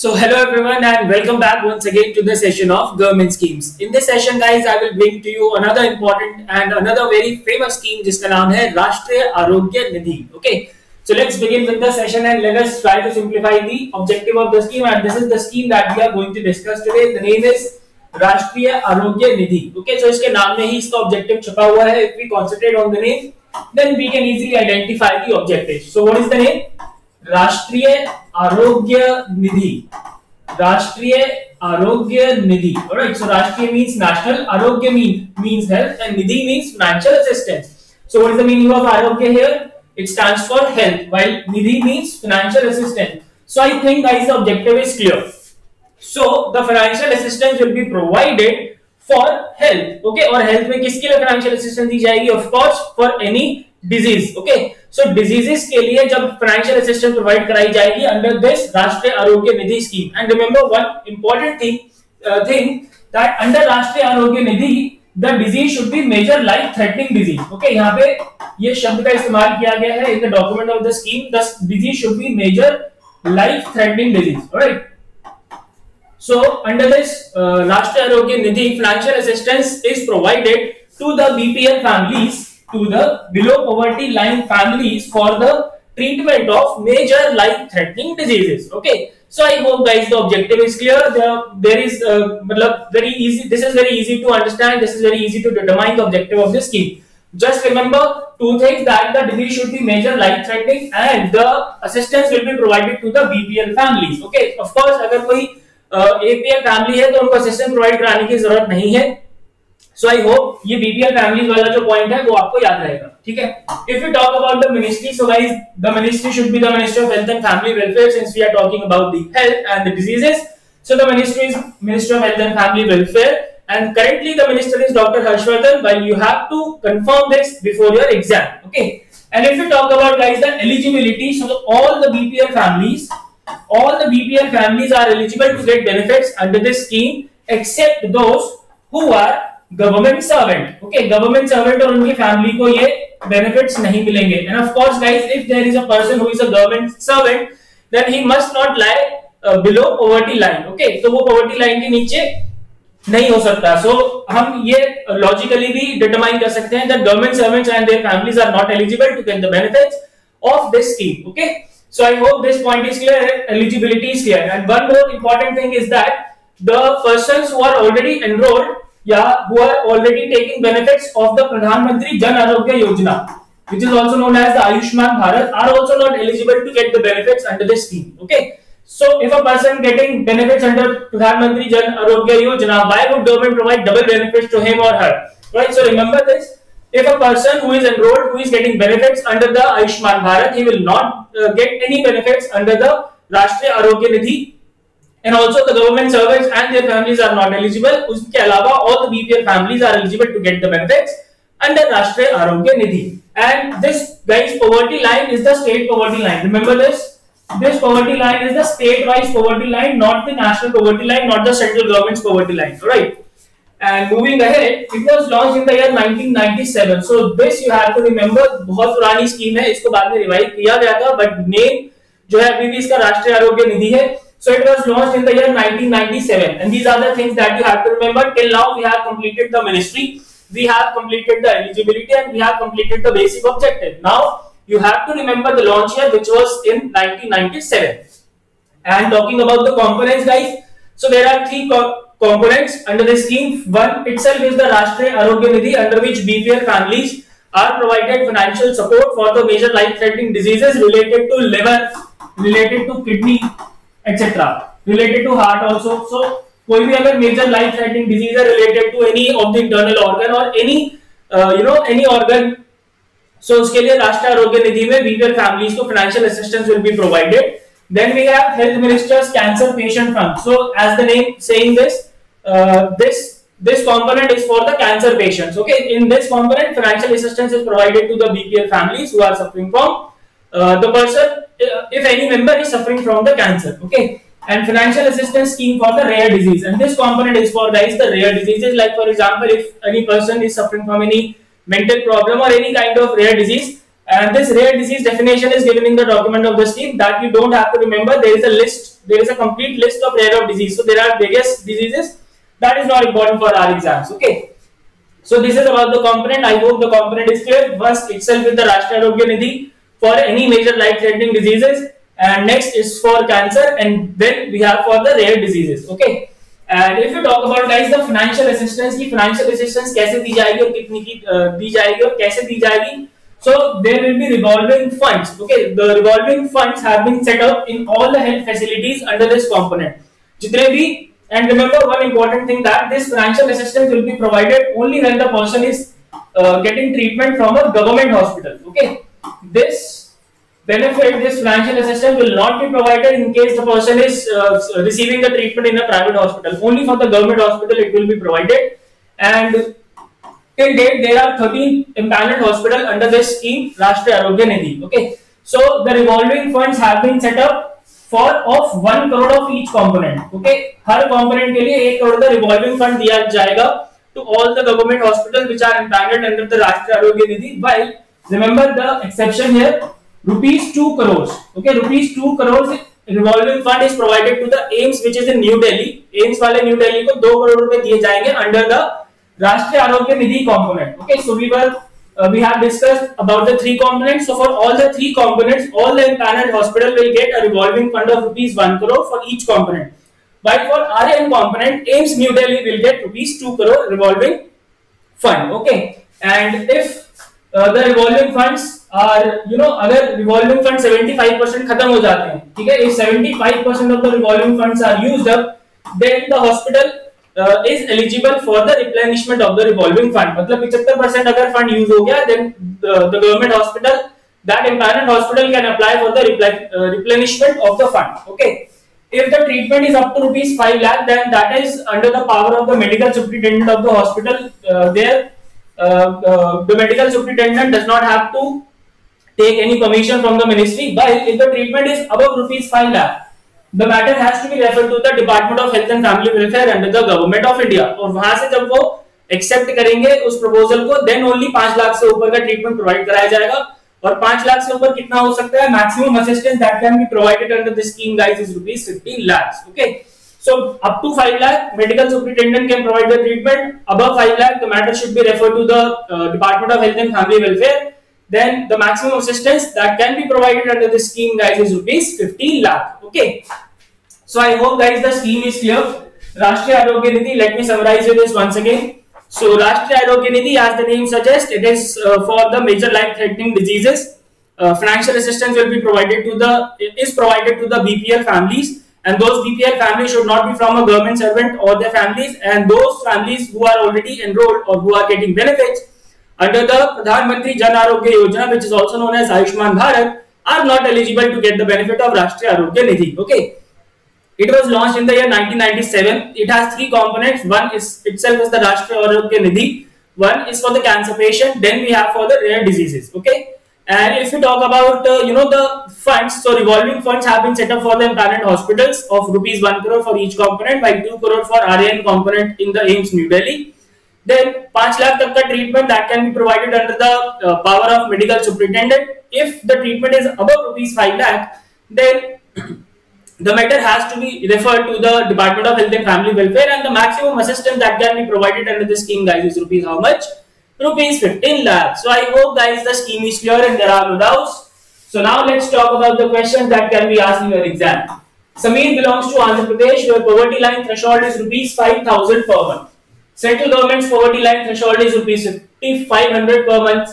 So hello everyone and welcome back once again to the session of government schemes. In this session guys I will bring to you another important and another very famous scheme जिसका नाम है राष्ट्रीय आरोग्य निधि. Okay. So let's begin with the session and let us try to simplify the objective of the scheme and this is the scheme that we are going to discuss today. The name is राष्ट्रीय आरोग्य निधि. Okay. So इसके नाम में ही इसका objective छुपा हुआ है. If we concentrate on the name then we can easily identify the objective. So what is the name? राष्ट्रीय आरोग्य निधि। राष्ट्रीय Arogya Nidhi. So Rashtriya means national Arogya mean means health and Nidhi means financial assistance so what is the meaning of Arogya here it stands for health while Nidhi means financial assistance so I think guys the objective is clear so the financial assistance will be provided for health okay और health में किसके लिए financial assistance दी जाएगी? Of course for any disease okay so diseases के लिए जब financial assistance provide कराई जाएगी under this Rashtriya Arogya Nidhi scheme and remember one important thing thing that under Rashtriya Arogya Nidhi the disease should be major life threatening disease okay यहाँ पे ये शब्द का इस्तेमाल किया गया है in the document of the scheme the disease should be major life threatening disease right under this uh, Rashtriya Arogya Nidhi, financial assistance is provided to the BPL families to the below poverty line families for the treatment of major life threatening diseases okay so i hope guys the objective is clear there, there is uh, very easy this is very easy to understand this is very easy to determine the objective of this scheme just remember two things that the disease should be major life threatening and the assistance will be provided to the bpl families okay of course agar koi uh, apl family hai to unko assistance provide karane ki zarurat nahi hai so I hope ये BPL families वाला जो point है, वो आपको याद रहेगा, ठीक है? If you talk about the ministry so guys the ministry should be the minister of health and family welfare since we are talking about the health and the diseases so the ministry is minister of health and family welfare and currently the minister is doctor Harshvardhan while you have to confirm this before your exam okay and if you talk about guys the eligibility so all the BPL families all the BPL families are eligible to get benefits under this scheme except those who are government servant okay government servant और उनकी family को ये benefits नहीं मिलेंगे. And of course guys if there is a person who is a government servant then he must not lie below poverty line okay तो वो poverty line के नीचे नहीं हो सकता. सो so, हम ये लॉजिकली भी डिटरमाइन कर सकते हैं that government servants and their families are not eligible to get the benefits of this scheme okay so i hope this point is clear eligibility is clear. And one more important thing is that the persons who are already enrolled yeah, who are already taking benefits of the Pradhan Mantri Jan Arogya Yojana, which is also known as the Ayushman Bharat, are also not eligible to get the benefits under this scheme. Okay. So, if a person getting benefits under Pradhan Mantri Jan Arogya Yojana, why would government provide double benefits to him or her? Right. So, remember this. If a person who is enrolled, who is getting benefits under the Ayushman Bharat, he will not uh, get any benefits under the Rashtriya Arogya Nidhi and also the government servants and their families are not eligible उसके अलावा all the BPL families are eligible to get the benefits under Rashtriya Arogya Nidhi and this guys poverty line is the state poverty line remember this this poverty line is the state wise poverty line not the national poverty line not the central government's poverty line right and moving ahead it was launched in the year 1997 so this you have to remember बहुत पुरानी scheme है इसको बाद में revive किया गया था but name जो है अभी भी इसका राष्ट्रीय आरोग्य निधि है So it was launched in the year 1997 and these are the things that you have to remember. Till now we have completed the ministry, we have completed the eligibility and we have completed the basic objective. Now you have to remember the launch year which was in 1997. And talking about the components guys, so there are three co components under the scheme. One itself is the Rashtriya Arogya Nidhi under which BPL families are provided financial support for the major life-threatening diseases related to liver, related to kidney, etcetera related to heart also so कोई भी अगर major life threatening disease है related to any of the internal organ और any you know any organ so उसके लिए राष्ट्रीय आरोग्य निधि में BPL families को financial assistance will be provided then we have health minister's cancer patient fund so as the name saying this uh, this this component is for the cancer patients okay in this component financial assistance is provided to the bpl families who are suffering from uh, the person if any member is suffering from the cancer okay and financial assistance scheme for the rare disease and this component is for guys the rare diseases like for example if any person is suffering from any mental problem or any kind of rare disease and this rare disease definition is given in the document of the scheme that you don't have to remember there is a list there is a complete list of rare of disease. So there are various diseases that is not important for our exams. Okay. So this is about the component. I hope the component is clear. First itself with the Rashtriya Arogya Nidhi for any major life-threatening diseases, and next is for cancer, and then we have for the rare diseases. Okay. And if you talk about guys the financial assistance की financial assistance कैसे दी जाएगी और कितनी की दी जाएगी और कैसे दी जाएगी so there will be revolving funds okay the revolving funds have been set up in all the health facilities under this component jitne bhi and remember one important thing that this financial assistance will be provided only when the person is uh, getting treatment from a government hospital okay this benefit, this financial assistance will not be provided in case the person is uh, receiving the treatment in a private hospital. Only for the government hospital it will be provided. And till date there are 13 empaneled hospital under this scheme, Rashtriya Arogya Nidhi. Okay, so the revolving funds have been set up for of one crore of each component. Okay, her component के लिए एक करोड़ का revolving fund दिया जाएगा to all the government hospitals which are empaneled under the Rashtriya Arogya Nidhi. While remember the exception here rupees 2 crores okay rupees 2 crores revolving fund is provided to the AIMS which is in New Delhi AIMS वाले New Delhi को 2 करोड़ रुपए दिए जाएँगे under the Rashtriya Arogya Nidhi component okay so we were uh, we have discussed about the three components so for all the three components all the empaneled hospital will get a revolving fund of rupees 1 crore for each component while for RN component AIMS New Delhi will get rupees 2 crore revolving fund okay and if uh, the revolving funds और you know अगर revolving fund 75 percent खत्म हो जाते हैं ठीक है if 75 percent of the revolving funds are used up then the hospital is eligible for the replenishment of the revolving fund मतलब 75 percent अगर फंड यूज़ हो गया then the government hospital that empaneled hospital can apply for the uh, replenishment of the fund okay if the treatment is up to rupees 5 lakh then that is under the power of the medical superintendent of the hospital uh, there uh, uh, the medical superintendent does not have to take any permission from the ministry. But if the treatment is above rupees 5 lakh, the matter has to be referred to the Department of Health and Family Welfare under the Government of India. और वहाँ से जब वो accept करेंगे उस proposal को then only पाँच लाख से ऊपर का ट्रीटमेंट प्रोवाइड कराया जाएगा और पाँच लाख से ऊपर कितना हो सकता है maximum assistance that can be provided under the scheme guys is rupees 15 lakhs okay so up to 5 lakh medical superintendent can provide the treatment. Above 5 lakh the matter should be referred to the uh, department of health and family welfare. Then the maximum assistance that can be provided under this scheme guys is rupees 15 lakh. Okay? So i hope guys the scheme is clear. Rashtriya arogya nidhi let me summarize this once again. So rashtriya arogya nidhi as the name suggests it is uh, for the major life threatening diseases. Uh, financial assistance will be provided to the is provided to the bpl families and those bpl families should not be from a government servant or their families and those families who are already enrolled or who are getting benefits under the Pradhan Mantri Jan Arogya Yojana, which is also known as Ayushman Bharat, are not eligible to get the benefit of Rashtriya Arogya Nidhi. Okay. It was launched in the year 1997. It has three components. One is itself is the Rashtriya Arogya Nidhi. One is for the cancer patient. Then we have for the rare diseases. Okay. And if we talk about uh, you know the funds, so revolving funds have been set up for the parent hospitals of rupees one crore for each component, by two crore for RAN component in the AIMS New Delhi. Then 5 lakh tak treatment that can be provided under the uh, power of medical superintendent. If the treatment is above rupees 5 lakh then the matter has to be referred to the department of health and family welfare and the maximum assistance that can be provided under the scheme guys is rupees how much rupees 15 lakh so i hope guys the scheme is clear and there are no doubts so now let's talk about the questions that can be asked in your exam Sameer belongs to Andhra Pradesh where poverty line threshold is rupees 5000 per month Central government's poverty line threshold is rupees 5500 per month.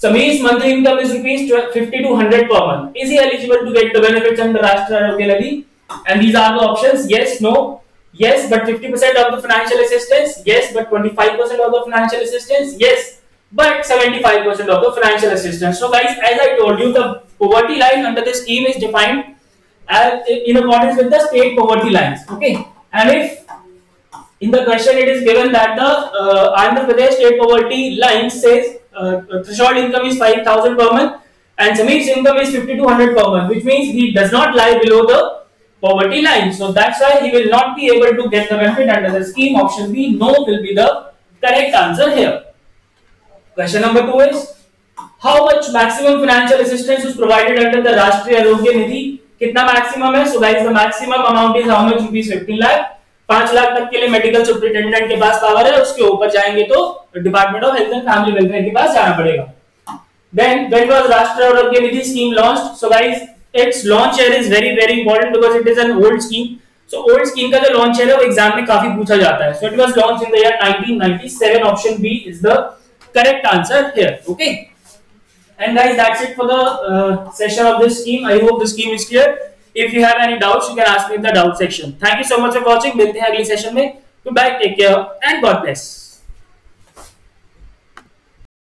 Sameer's monthly income is rupees 5200 per month. Is he eligible to get the benefits under Rashtriya Arogya Nidhi? And these are the options: yes, no, yes, but 50% of the financial assistance, yes, but 25% of the financial assistance, yes, but 75% of the financial assistance. So, guys, as I told you, the poverty line under this scheme is defined as in accordance with the state poverty lines. Okay, and if in the question it is given that the uh, Andhra Pradesh state poverty line says uh, threshold income is 5000 per month and Samir's income is 5200 per month which means he does not lie below the poverty line so that's why he will not be able to get the benefit under the scheme option B no will be the correct answer here question number 2 is how much maximum financial assistance was provided under the Rashtriya Arogya Nidhi कितना maximum है so guys the maximum amount is how much rupees 15 lakh पाँच लाख तक के लिए medical superintendent के पास power है उसके ऊपर जाएँगे तो department of health and family welfare के पास जाना पड़ेगा then when was Rashtriya Arogya Nidhi scheme launched so guys its launch year is very very important because it is an old scheme so old scheme का जो launch year है वो exam में काफ़ी पूछा जाता है so it was launched in the year 1997 option B is the correct answer here okay and guys that's it for the uh, session of this scheme i hope the scheme is clear If you have any doubts, you can ask me in the doubt section. Thank you so much for watching. मिलते हैं अगली session में. Goodbye, take care, and God bless.